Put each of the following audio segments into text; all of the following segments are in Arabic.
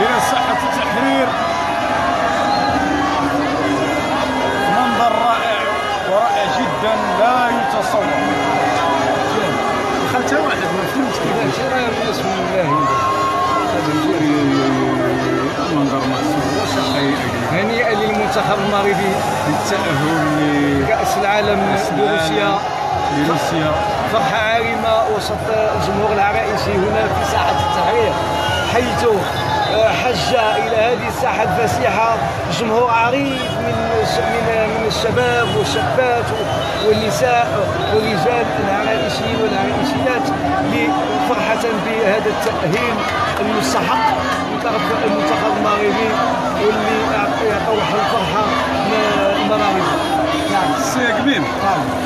إلى ساحه التحرير. منظر رائع ورائع جدا لا يتصور. حتى واحد ما فهمتش كيفاش راه بسم الله. منظر هنيئا للمنتخب المغربي. بالتأهل كأس العالم. لروسيا. لروسيا. فرحة عارمة وسط الجمهور العرائسي هنا في ساحة التحرير حيث آه، حج إلى هذه الساحة الفسيحة جمهور عريض من من من الشباب والشابات والنساء والرجال العرائسيين والعرائسيات فرحة بهذا التأهيل المستحق من طرف المنتخب المغربي واللي يعطوا الفرحة المغاربة نعم سي نعم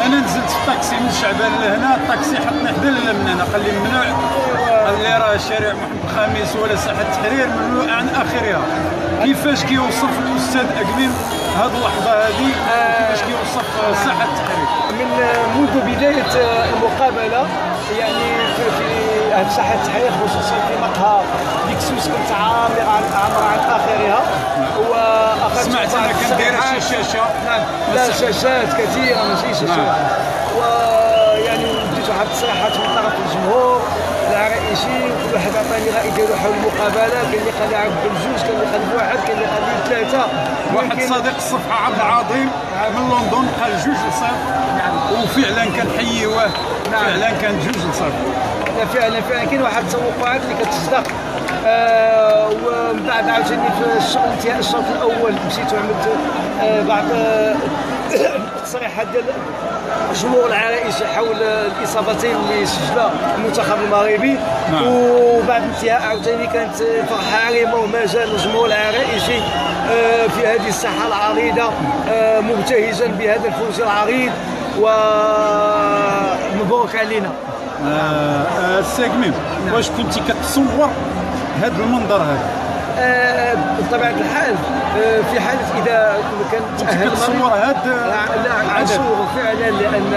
أنا نزلت في الطاكسي من شعبان لهنا الطاكسي حطني حدا من هنا قال لي ممنوع قال لي راه شارع محمد الخامس ولا ساحه التحرير ممنوع عن آخرها. كيفاش كيوصف الأستاذ اقبيم هذه اللحظة هذه كيفاش كيوصف ساحه التحرير؟ من منذ بداية المقابلة يعني في, في ساحه التحرير خصوصا في مقهى ديكسوس كنت عامره عن عامره عن آخرها. واخذت سمعت أنا كندير شي شاشه نعم. لا شاشات كثيرة ماشي شاشات. نعم. ويعني بديت واحد التصريحات من طرف الجمهور العرائسي كل واحد عطاني رأي ديالو حول المقابلة كاين اللي قال عبد بجوج كاين اللي قال لي واحد كاين اللي قال ثلاثة. واحد صديق الصفحه عبد العظيم من لندن قال جوج لصفر نعم. وفعلا كنحييوه نعم. فعلا كان جوج لصفر فعلا فعلا كاين واحد التوقعات اللي كتصدق. آه ومن بعد عاوتاني في انتهاء الشوط الأول مشيت وعملت آه بعض آه التصريحات ديال الجمهور العرائسي حول الإصابتين اللي سجلها المنتخب المغربي. نعم. وبعد انتهاء عاوتاني كانت فرحة عارمه وما زال الجمهور العرائسي آه في هذه الساحة العريضة آه مبتهجا بهذا الفوز العريض. ومبروك علينا. السي آه نعم. واش كنتي كتصور هذا المنظر هذا؟ آه بطبيعة الحال آه في حالة إذا كان تاهل تصور هذا لا نصور فعلا لأن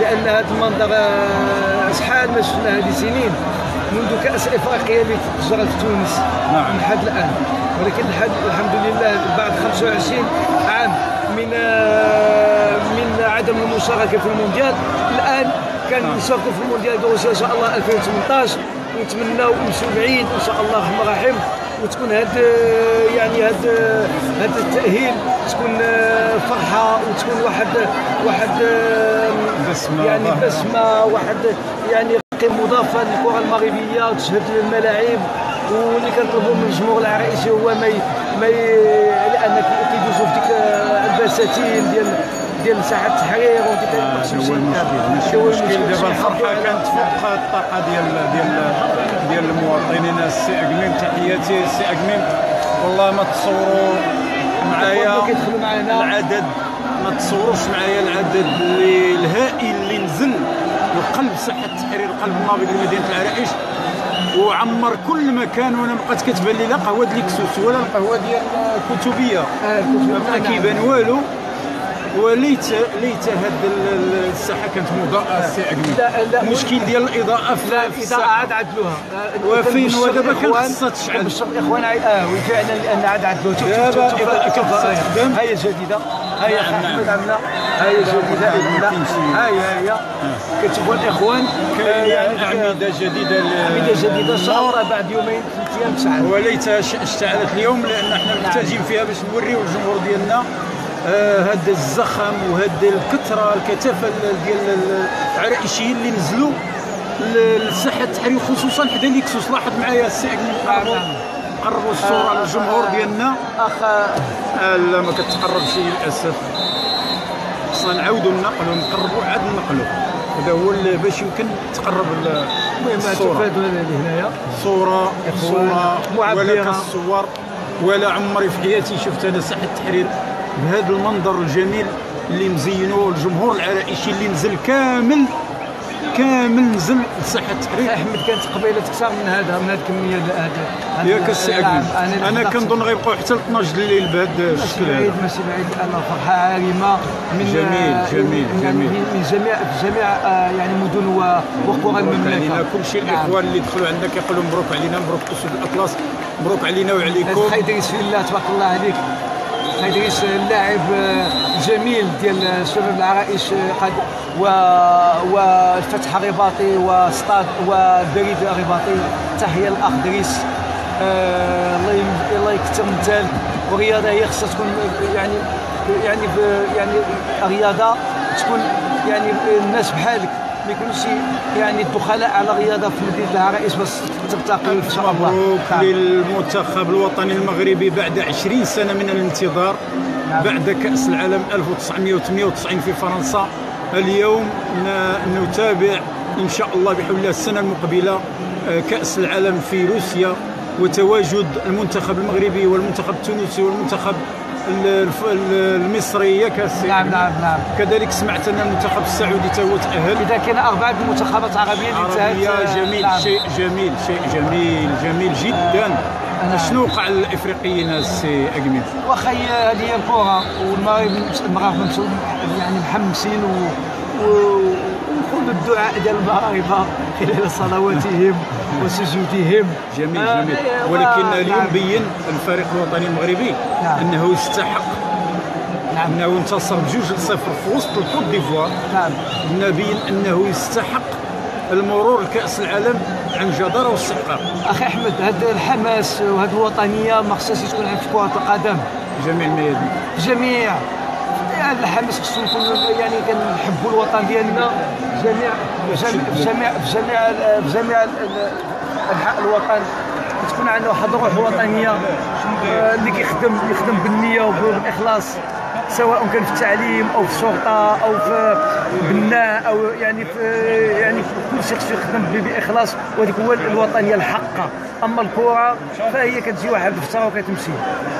لأن هذا المنظر آه شحال ما شفنا هذه سنين منذ كأس إفريقيا اللي تجرت في تونس نعم. لحد الآن. ولكن لحد الحمد لله بعد 25 عام من من عدم المشاركة في المونديال الآن كان. نشاركوا في المونديال دو روسيا إن شاء الله 2018 ونتمناو نمشيو بعيد إن شاء الله الرحمن الرحيم وتكون هاد يعني هاد هاد التأهيل تكون فرحة وتكون واحد واحد بسمة يعني بسمة واحد يعني قيمه مضافة للكرة المغربية وتشهد للملاعب واللي كنطلبوا من الجمهور العرائسي هو ما ما لأن كيدوزوا في ديك البساتين ديال ديال ساحه التحرير وديك هو المشكل. هو المشكل. دابا الفرحه كانت فوق الطاقة ديال ديال ديال المواطنين. السي اقميم تحياتي. السي اقميم والله ما تصوروا معايا العدد. ما تصوروش معايا العدد اللي الهائل اللي نزل وقلب ساحه التحرير قلب النابض لمدينة العرائش. وعمر كل مكان وأنا بقات كتبان لي لا قهوة ديال الكسوس ولا القهوة ديال الكتبيه آه ما كيبان والو. وليت ليت هاد الساحة كانت مضاءة سي لا المشكل ديال الإضاءة في لا الاضاءه عاد عدلوها. وفين؟ ودابا كان خصها تشعل. الاخوان آه فعلا لأن عاد عدلوها. دابا الاضاءه هي جديدة. هي احمد عمنا هي جديدة. هي هي كتشوفوا الاخوان يعني اعمده جديده اعمده جديدة ان شاء الله بعد يومين ثلاث أيام تشعل وليتها اشتعلت اليوم لأن إحنا محتاجين فيها باش نوريو الجمهور ديالنا هذا آه الزخم وهذا الكثرة الكثافة ديال العرائشيين اللي نزلوا لساحه التحرير خصوصا حدا ليكسوس لاحظ معايا السي قربوا قربوا الصورة آه. للجمهور ديالنا. أخ. آه لا ما كتقربش للأسف. خصنا نعاودوا ننقلوا نقربوا عاد ننقلوا هذا هو باش يمكن تقرب الصورة. هنايا. صورة صورة ولا كالصور ولا عمري في حياتي شفت أنا ساحه التحرير بهذا المنظر الجميل اللي مزينوه الجمهور العرائشي اللي نزل كامل كامل نزل لساحه التحرير أحمد كانت قبيلة أكثر من هذا من هذه الكمية هذا ياك السي أنا كنظن غيبقاو حتى ل 12 الليل بهذا الشكل هذا. ماشي بعيد. أنا فرحه عارمه من جميل جميل جميل. من جميع جميع آه، يعني مدن وقرى المملكة. علينا. كل شيء نعم. الاخوان اللي دخلوا عندنا كيقولوا مبروك علينا مبروك أسود الأطلس مبروك علينا وعليكم. في الله تبارك الله عليك. ادريس اللاعب آه، جميل ديال شباب العرائش آه، قد و والفتح الرباطي وستاد والبريد الرباطي. تحية الاخ دريس آه الله الله يكثر من ذلك والرياضه هي خصها تكون يعني يعني يعني الرياضه تكون يعني الناس بحالك. ما يكونش يعني الدخلاء على الرياضه في مدينة العرائش بس ترتقي ان شاء الله مبروك نعم. للمنتخب الوطني المغربي بعد 20 سنة من الانتظار نعم. بعد كأس العالم 1998 في فرنسا اليوم نتابع إن شاء الله بحول الله السنة المقبلة آه، كأس العالم في روسيا وتواجد المنتخب المغربي والمنتخب التونسي والمنتخب المصري ياك نعم نعم نعم كذلك سمعت أن المنتخب السعودي تو تأهل إذا كان أربعة المنتخبات عربية عربية جميل نعم. شيء جميل شيء جميل جميل جدا آه نعم. شنو وقع للافريقيين السي اكمل واخا هذه هي الكره والمغرب المغاربه يعني محمسين و, و... الدعاء ديال المغاربه خلال صلواتهم وسجودهم. جميل آه جميل. ولكن اليوم. بين الفريق الوطني المغربي نعم. إنه يستحق نعم. إنه انتصر بجوج لصفر في وسط الكوت ديفوار. نعم. إنه يستحق المرور لكاس العالم عن جدارة واستحقاق. أخي أحمد هذا الحماس وهذه الوطنية ما خصهاش تكون عند كرة القدم. جميع الميادين جميع. هذا الحماس خصو يكون يعني كنحبوا الوطن ديالنا. جميع جميع جميع جميع جميع أنحاء الوطن. تكون عنده واحد الروح وطنية آه، اللي كيخدم يخدم بالنية وبالإخلاص سواء كان في التعليم أو في الشرطة أو في البناء أو يعني في يعني كل شخص يخدم باخلاص وهذيك هو الوطنية الحقة. أما الكرة فهي كتجي واحد الفترة وكتمشي.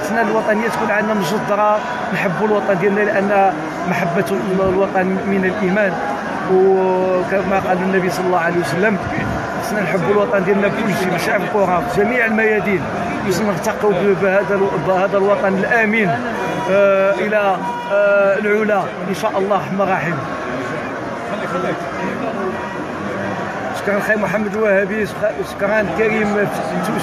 خصنا الوطنية تكون عندنا مجدره نحبوا الوطن ديالنا لأن محبة الوطن من الإيمان. وكما قال النبي صلى الله عليه وسلم خصنا نحبوا الوطن ديالنا بكل شيء ماشي الكرة في جميع الميادين. باش نرتقوا بهذا بهذا الوطن الامين آه إلى آه العلا. إن شاء الله مراحل شكرا خي محمد الوهابي شكرا كريم فتوش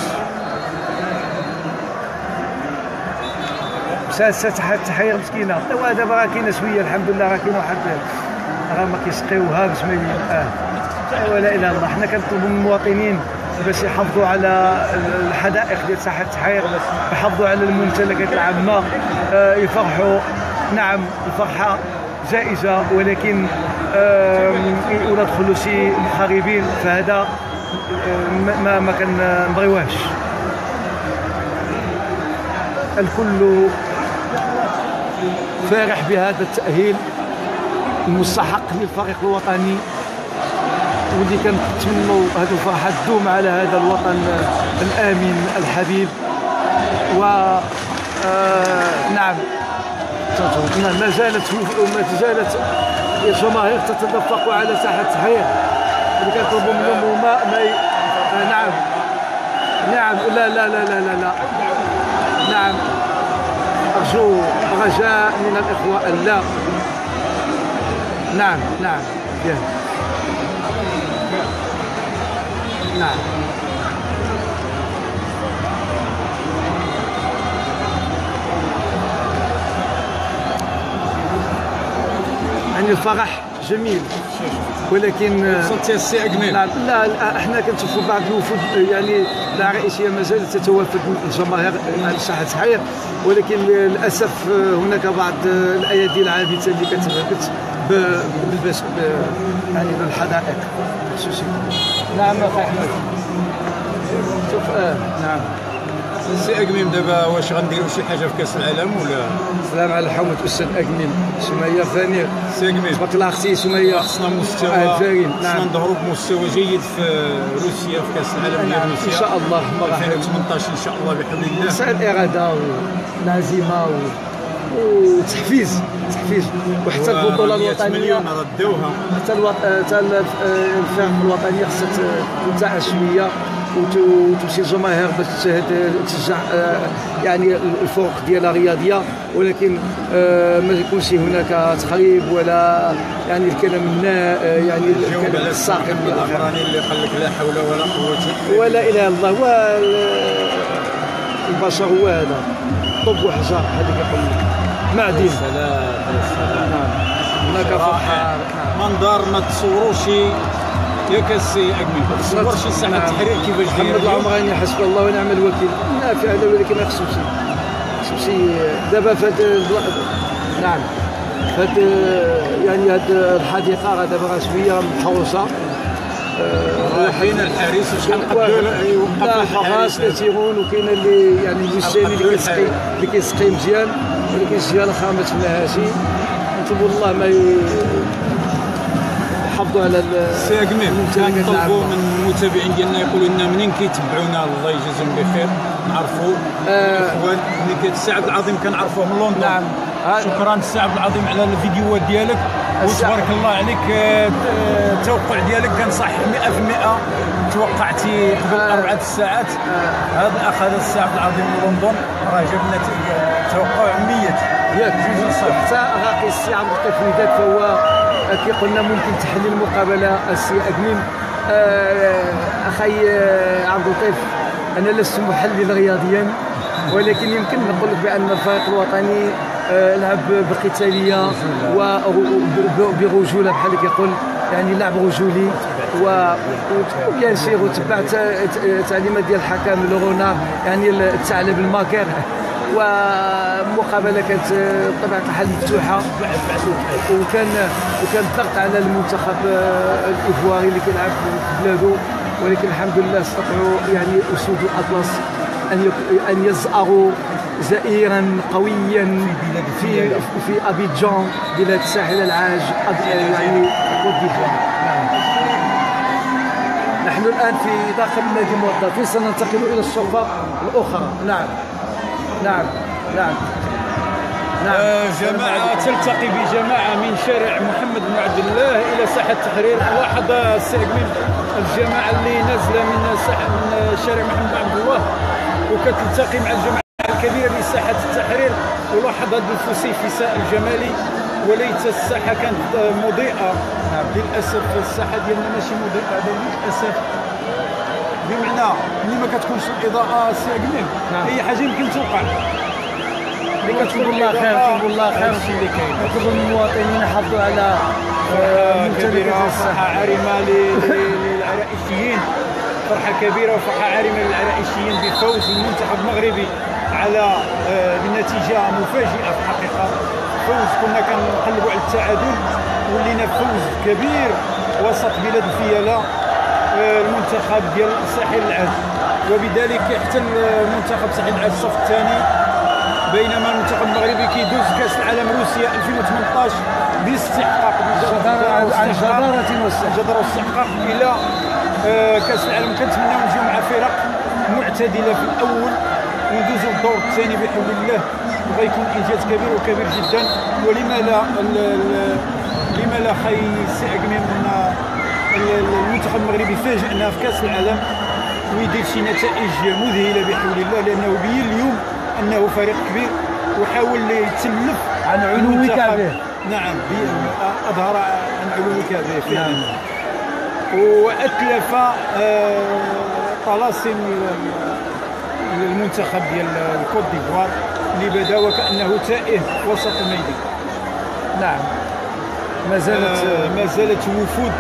مساسة تحير مسكينة. توا دابا راه كاينة شوية الحمد لله راه كاين واحد راه ما كيسقيوها باش ما آه. ولا إله إلا الله. حنا كنطلبوا من المواطنين باش يحافظوا على الحدائق ديال ساحة التحرير يحافظوا على الممتلكات العامة. آه يفرحوا. نعم الفرحة جائزة ولكن ولا دخلوا شي مخربين فهذا ما ما كنبغيوهاش الكل فرح بهذا التأهيل المستحق للفريق الوطني. واللي كنتمنوا هذه الفرحه تدوم على هذا الوطن الآمن الحبيب. و آه نعم. ما زالت ما زالت الجماهير تتدفق على ساحه التحرير اللي كنطلبوا منهم هما ما ي... آه نعم نعم لا لا لا لا لا, لا. نعم ارجو رجاء من الاخوه لا نعم نعم نعم يعني الفرح جميل. ولكن لا, لا إحنا كنشوفوا بعض الوفود يعني العرائسيه ما زالت تتوافد الجماهير على ساحه الحياة ولكن للأسف هناك بعض الأيادي العابثة اللي كتهبط بالبس يعني بالحدائق. خصوصي. نعم أخي أحمد. شوف آه نعم. سي أكميم دابا واش غنديروا شي حاجة في كأس العالم ولا؟ سلام على حومه الاستاذ أكميم. سمية ثانية. سي أكميم. تبارك الله أختي سمية. خصنا مستوى آه نعم خصنا نظهروا بمستوى جيد في روسيا في كأس العالم ديال نعم. روسيا إن شاء الله. 2018 إن شاء الله بحول الله. مساء الاراده والعزيمه و... وتحفيز. تحفيز. وحتى البطولة الوطنية. مليون ردوها حتى الوط... حتى الفرق الوطنيه خصها تنتعش شوية. وتمشي الجماهير باش تشجع يعني الفرق ديالها الرياضيه ولكن ما يكونش هناك تخريب ولا يعني الكلام آه، يعني الكلام الساقط الاخراني اللي قال لك لا حول ولا قوه ولا اله الا الله هو البشر هو هذا طب وحجر هذا يقول لك معدن سلام نعم هناك فرحه منظر ما تصوروش ياك السي أكمل. تصور شي ساحه التحرير كيفاش داير محمد العمراني حسب الله ونعم الوكيل. لا فعلا ولكن ما خصوش خصوش دابا فهاد نعم. فهاد يعني هاد الحديقة راه دابا شوية محروسه كاين الحارس شحال لا حراس لا تيغون وكاين اللي يعني اللي كيسقي اللي كيسقي مزيان ولكن الجهه الاخرى ما تفناهاش نطلبوا الله ما يحافظوا على سي اكمل كنطلبوا من المتابعين ديالنا يقولوا لنا منين كيتبعونا الله يجازيهم بخير. نعرفوا الاخوان آه اللي كيتساعد العظيم كنعرفوه من لندن. نعم. شكرا السعد العظيم على الفيديوهات ديالك. وتبارك الله عليك التوقع ديالك كان صح 100% توقعتي قبل آه. أربعة ساعات آه. هذا الاخ هذا السعد العظيم من لندن. راه جاب نتيجة توقع 100 ياك. حتى غاقي السي عبد اللطيف فهو كي قلنا ممكن تحل المقابله السي اكميم آه أخي عبد اللطيف أنا لست محلل رياضيا ولكن يمكن نقول لك بأن الفريق الوطني آه، لعب بقتالية وبرجوله بحال كيقول يعني لعب رجولي و و bien sûr وتبعت تعليمات ديال الحكم le renard يعني الثعلب الماكر. ومقابلة كانت بطبيعة الحال مفتوحة. وكان وكان الضغط على المنتخب آه، الايفواري اللي كيلعب في بلادو. ولكن الحمد لله استطاعوا يعني اسود الأطلس أن أن يزأروا زئيرا قويا في في أبيجان بلاد الساحل العاج يعني كوت نعم. نحن الآن في داخل نادي الموظفين سننتقل إلى الشرطه الأخرى. نعم. نعم نعم. نعم. آه جماعة تلتقي بجماعة من شارع محمد بن عبد الله إلى ساحة التحرير لاحظ من الجماعة اللي نازلة من ساحة من شارع محمد بن عبد الله وكتلتقي مع الجماعة الكبيرة لساحة التحرير. ولاحظ هذا الفسيفساء الجمالي وليت الساحة كانت مضيئة. نعم. للأسف الساحة ديالنا ماشي مضيئة للأسف بمعنى ملي ما كتكونش الإضاءة سي نعم. أي حاجة يمكن توقع. اللي كتكون الله خير كتكون الله خير الشيء اللي كاين من المواطنين يحافظوا على آه، كبيرة فرحة عارمة للعرائشيين فرحة كبيرة وفرحة عارمة للعرائشيين بفوز المنتخب المغربي على بنتيجة آه، مفاجئة في الحقيقة. فوز كنا كنقلبوا على التعادل ولينا فوز كبير وسط بلاد الفيالة آه، المنتخب ديال الساحل العاج وبذلك يحتل منتخب ساحل العاج الصف الثاني بينما المنتخب المغربي كيدوز كأس العالم روسيا 2018 باستحقاق عن جدارة واستحقاق واستحقاق إلى آه، كأس العالم. كنتمناو نجيو مع فرق معتدلة في الأول وندوزو الدور الثاني بحول الله. وغيكون إنجاز كبير وكبير جدا. ولما لا لما لا خي سي المنتخب المغربي فاجئنا في كأس العالم ويدير شي نتائج مذهلة بحول الله لأنه بين اليوم أنه فريق كبير وحاول يتسلف عن علوك به نعم أظهر عن علوك به فعلا. نعم. وأتلف آه، طلاسم المنتخب ديال الكوت ديفوار اللي بدا وكأنه تائه وسط الميدان. نعم. ما زالت آه ما زالت وفود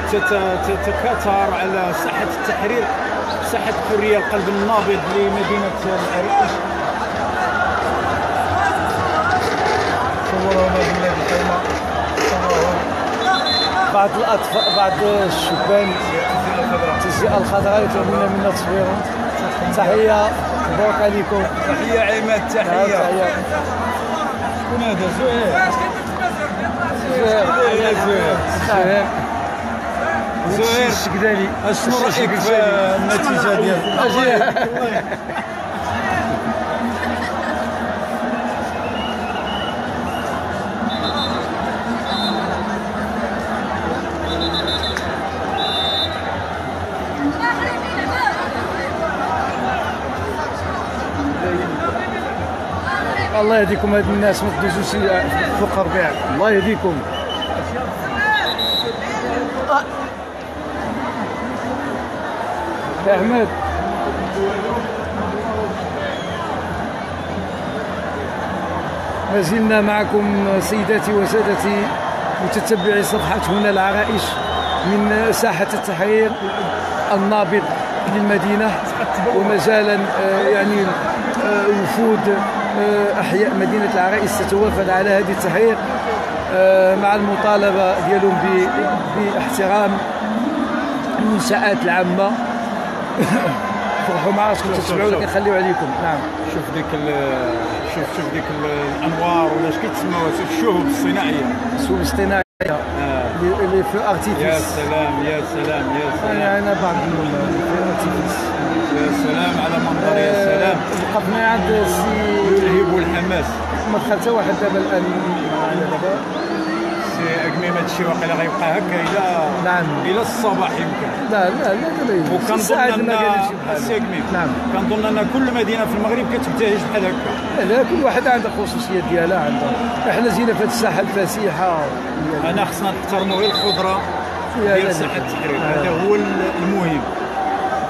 تتكاثر على ساحه التحرير ساحه حرية القلب النابض لمدينة العريش. صوروا هنا بعض الاطفال بعض الشبان التزيئه الخضراء يطلبون منا تصويرا تحية. مبروك عليكم. تحية عماد تحية. شكون هذا زهير زهير زهير الشكدالي اشنو رايك في النتيجه ديال الله يهديكم هاد الناس ما تدوزوش فوق الربيع الله يهديكم. أحمد. ما زلنا معكم سيداتي وسادتي متتبعي صفحة هنا العرائش من ساحة التحرير النابض للمدينة وما زال آه، يعني آه، وفود آه، أحياء مدينة العرائش تتوافد على هذه التحرير مع المطالبة ديالهم باحترام المنشآت العامة. فرحوا مع راسكم تتبعوا لكن خليو عليكم. نعم. شوف ديك شوف شوف ديك الأنوار ولا اش كيتسموا الشهب الصناعية. الشهب الصناعية. feux d'artifice يا سلام يا سلام يا سلام. أنا بعض منهم feux d'artifice يا سلام على منظر يا سلام. وقفنا عند السي يلهب والحماس ما دخل حتى واحد دابا الان معنا دابا اكميم هذا الشيء واقيلا غيبقى هكا إلى نعم. إلى الصباح يمكن. لا لا لا وكنظن أن نعم. كنظن أن كل مدينة في المغرب كتبتهج بحال هكا. لا كل واحد عنده الخصوصيه ديالها عنده. إحنا زينا في هذه الساحة الفسيحه أنا خصنا نحترموا غير الخضرة ديال ساحة التحرير هذا هو المهم.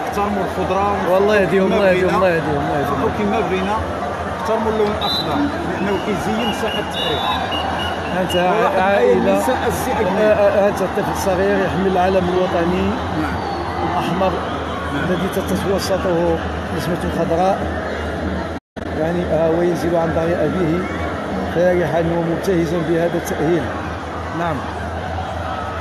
احترموا الخضرة. والله يهديهم الله يهديهم الله يهديهم الله يهديهم. كما بغينا احترموا اللون الأخضر لأنه كيزين ساحة التحرير أنت عائلة. أنت طفل صغير يحمل العلم الوطني. نعم. الأحمر نعم. الذي تتوسطه نسمة خضراء يعني هو ينزل عن ظهر أبيه. فرحا ومبتهزا بهذا التأهيل. نعم.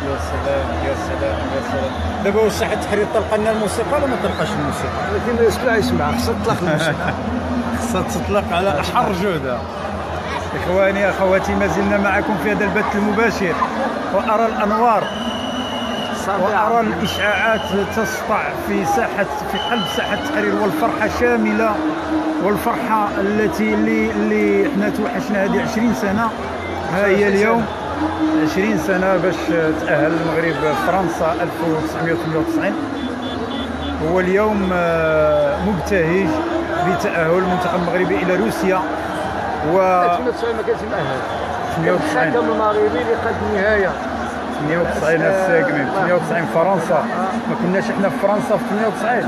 يا سلام يا سلام يا سلام. دابا واش ساحه التحرير طلق لنا الموسيقى ولا ما طلقاش الموسيقى؟ لكن شكون يسمع. خصها تطلق الموسيقى. خصها تطلق على احر جهدها إخواني أخواتي ما زلنا معكم في هذا البث المباشر. وأرى الأنوار. وأرى الإشعاعات تسطع في ساحة في قلب ساحة التحرير والفرحة شاملة. والفرحة التي اللي اللي إحنا توحشنا هذه 20 سنة. ها هي اليوم. 20 سنة باش تأهل المغرب فرنسا 1998 هو اليوم آه، مبتهج بتأهل المنتخب المغربي إلى روسيا. و 98 ما كانش مؤهل 98 الحكم المغربي اللي قاد النهايه 98 الساكنين 98 فرنسا ما كناش إحنا في فرنسا في 98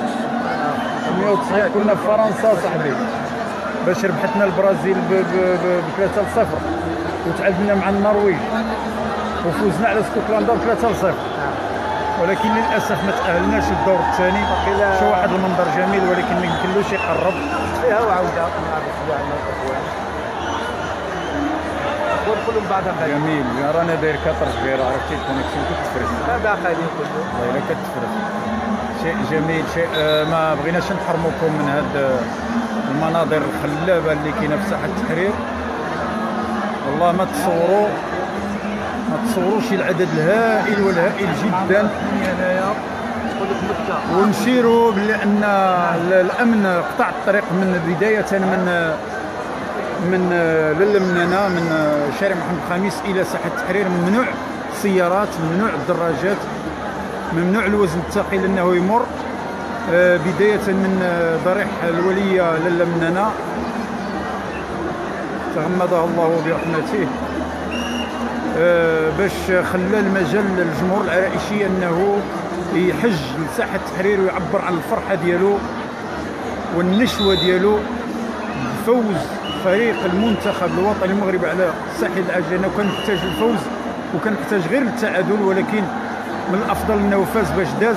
98 كنا في فرنسا صاحبي باش ربحتنا البرازيل ب 3 0 وتعادلنا مع النرويج وفوزنا على اسكتلندا ب 3 0 ولكن للاسف ما تاهلناش للدور الثاني شو واحد المنظر جميل ولكن ما يمكنلوش يقرب فيها وعوده كلهم بعدها خالي جميل. رانا داير كاتر صغيره عرفتي الكونيكسيون كتفرز هذا خالي كله. والله كتفرز شيء جميل. شيء آه ما بغيناش نحرمكم من هاد المناظر الخلابة اللي كاينة في ساحة التحرير. والله ما تصوروا ما تصوروش العدد الهائل والهائل جدا. ونشيروا بأن الأمن قطع الطريق من بداية من من آه، للمنانه من آه، شارع محمد الخامس إلى ساحة التحرير ممنوع السيارات ممنوع الدراجات ممنوع الوزن الثقيل إنه يمر. آه، بداية من ضريح الوليه للمنانه تغمده الله برحمته. باش خلى المجال للجمهور العرائشي إنه يحج لساحة التحرير ويعبر عن الفرحة ديالو والنشوة ديالو بفوز فريق المنتخب الوطني المغربي على ساحل العاج لأنه كان محتاج الفوز وكان محتاج غير التعادل ولكن من الأفضل أنه فاز باش داز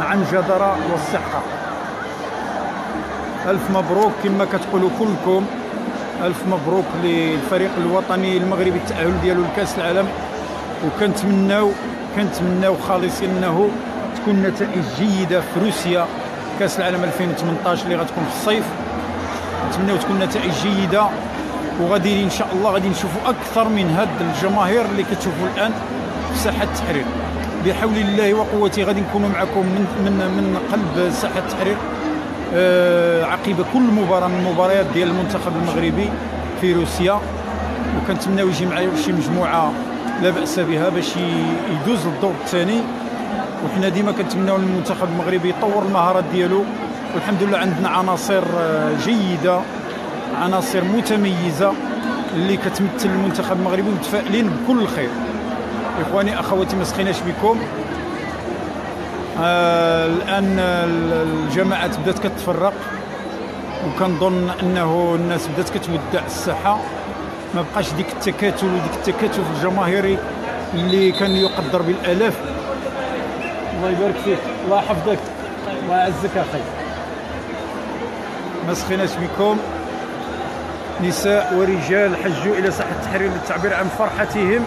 عن جدارة والصحة. ألف مبروك كما كتقولوا كلكم. ألف مبروك للفريق الوطني المغربي التأهل ديالو لكأس العالم. وكنتمناو كنتمناو خالصين أنه تكون نتائج جيدة في روسيا. كأس العالم 2018 اللي غتكون في الصيف. نتمناو تكون نتائج جيدة. وغادي إن شاء الله غادي نشوفوا أكثر من هاد الجماهير اللي كتشوفوا الآن في ساحة التحرير. بحول الله وقوته غادي نكونوا معكم من من من قلب ساحة التحرير. آه عقب كل مباراة من المباريات ديال المنتخب المغربي في روسيا. وكنتمناو يجي معايا شي مجموعة لا بأس بها باش يدوز للدور الثاني. وحنا ديما كنتمناو المنتخب المغربي يطور المهارات ديالو. والحمد لله عندنا عناصر آه، جيدة عناصر متميزة اللي كتمثل المنتخب المغربي متفائلين بكل خير إخواني أخواتي ما بكم. آه الآن الجماعات بدات كتفرق وكنظن أنه الناس بدات كتودع الساحة. ما بقاش ديك التكاتل وديك التكاتف الجماهيري اللي كان يقدر بالآلاف. الله يبارك فيك. الله يحفظك. الله يعزك أخي. ما سخيناش بكم. نساء ورجال حجوا إلى ساحه التحرير للتعبير عن فرحتهم.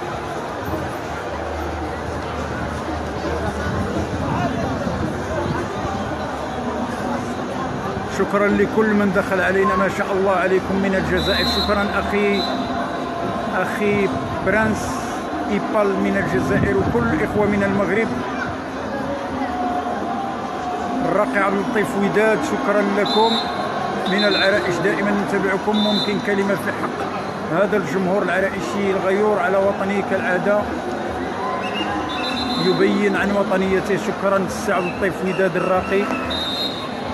شكرا لكل من دخل علينا ما شاء الله عليكم من الجزائر. شكرا أخي أخي برانس إيبال من الجزائر وكل الاخوه من المغرب. الراقي عبد اللطيف وداد شكرا لكم. من العرائش دائما نتابعكم ممكن كلمة في حق هذا الجمهور العرائشي الغيور على وطنه كالعادة. يبين عن وطنيته شكرا السي عبد اللطيف وداد الراقي.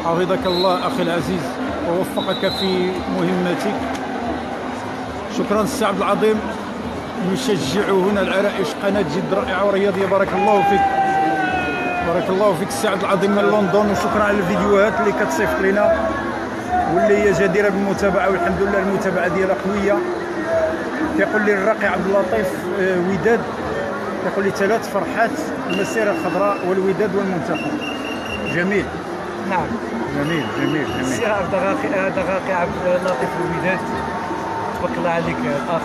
حفظك الله أخي العزيز ووفقك في مهمتك. شكرا السي عبد العظيم. نشجع هنا العرائش قناة جد رائعة ورياضية. بارك الله فيك. بارك الله فيك السي عبد العظيم من لندن. وشكرا على الفيديوهات اللي كتصيفط لنا. واللي هي جديره بالمتابعه والحمد لله المتابعة ديالها قوية. كيقول لي الراقي عبد اللطيف آه، وداد. كيقول لي ثلاث فرحات المسيرة الخضراء والوداد والمنتخب. جميل. نعم. جميل جميل جميل. السي دقاقي دقاقي عبد اللطيف الوداد تبارك الله عليك الأخ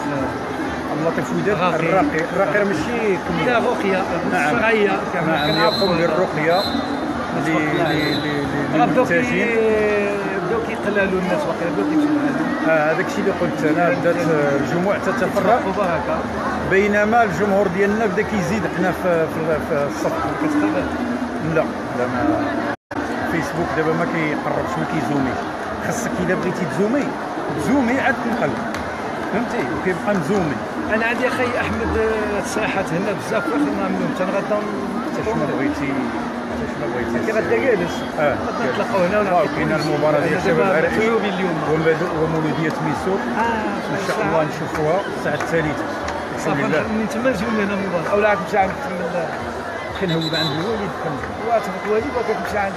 عبد اللطيف وداد الراقي. الراقي. راه ماشي لا رقية. نعم. الشرعيه نعم يقوم بالرقية للمحتاجين بداو كيقلالوا الناس واقيلا بداو كيمشيو آه هذاك الشيء اللي قلت أنا بدات الجموع تتفرق بينما الجمهور ديالنا بدا كيزيد حنا في في الصف. لا لا ما فيسبوك دابا ما كيقربش ما كيزوميش خاصك إلا بغيتي تزومي زومي عاد تنقل. فهمتي؟ وكيبقى مزومي. أنا عندي أخي أحمد الصراحه تهنا بزاف واخا نعملو انت غدا شنو بغيتي؟ شنو بغيتي كي غدا جالس آه نتلاقاو هنا كاينة المباراه ديال شباب العرائش اليوم ومولوديه ميسو آه ان شاء الله نشوفوها الساعة الثالثه صافي من تما نجيو لهنا المباراه أو لا ساعه نكمل كنهود عند الوالد واتفق الوالد وكتمشي عند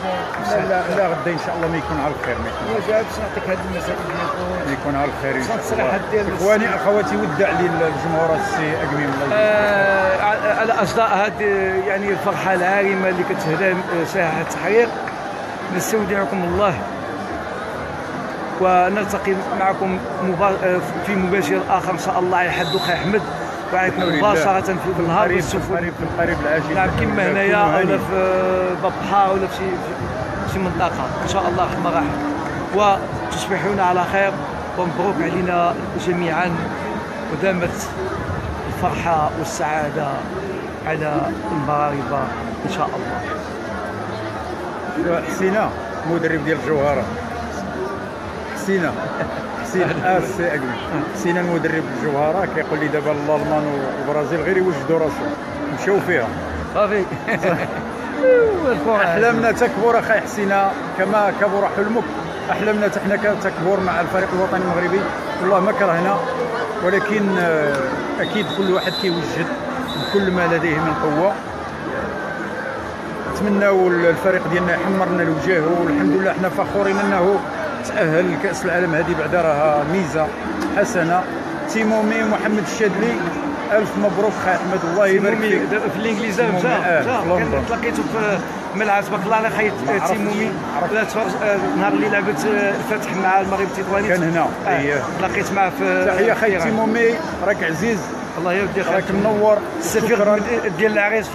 لا لا غدا إن شاء الله ما يكون على الخير ما يكون. باش نعطيك هذه المسائل ما يكون على الخير إن شاء الله. اخواني أخواتي ودع لي الجمهور السي اقميم الله. آه على أصداء هذه يعني الفرحة العارمه اللي كتهدى ساحة التحرير. نستودعكم الله. ونلتقي معكم في مباشر آخر إن شاء الله. على حد أخي أحمد. مباشرة في النهار والسفن قريب في القريب العاجل. نعم كما هنايا ولا في بطحة ولا في شي منطقة. إن شاء الله كما راح وتصبحون على خير. ومبروك علينا جميعا. ودامت الفرحة والسعادة على المغاربة. إن شاء الله. حسينه مدرب ديال الجوهرة. حسينه حسين اسي أقول. حسين المدرب الجوهره كيقول لي دابا الألمان والبرازيل غير يوجدوا راسهم. مشاو فيها. صافي. أحلامنا تكبر أخي حسينه كما كبر حلمك. أحلامنا حنا تكبر مع الفريق الوطني المغربي. والله ما كرهنا. ولكن آه، أكيد كل واحد كيوجد بكل ما لديه من قوة. نتمناو الفريق ديالنا يحمر لنا الوجه والحمد لله حنا فخورين أنه تأهل لكأس العالم هذه بعدا راها ميزة حسنة. تيمومي محمد الشادلي ألف مبروك خي أحمد الله يبارك فيك. في الانجليزيه مشى تلاقيته في ملعب تبارك الله على خيط تيمومي نهار اللي لعبت الفتح مع المغرب التطواني كان هنا اييه تلاقيت معاه في تحية خي تيمومي راك عزيز. الله يودي راك منور. السفير ديال العريس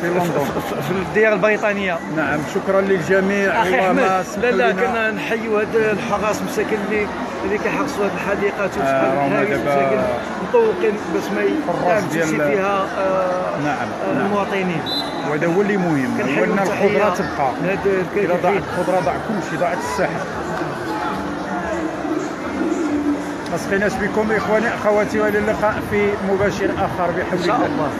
في لندن. في الديار البريطانية. نعم شكرا للجميع. أخي أحمد لا لا كنا نحيوا هاد الحراس مساكن اللي اللي كيحرسوا هاد الحديقات آه مساكن مطوقين باش ما تمشي فيها آه نعم, آه المواطنين. وهذا هو اللي مهم. هو ان الخضرة تبقى. اذا ضاعت الخضرة ضاع كل شيء ضاعت الساحة. ما سقيناش بكم إخواني أخواتي وإلى اللقاء في مباشر آخر. بحول الله.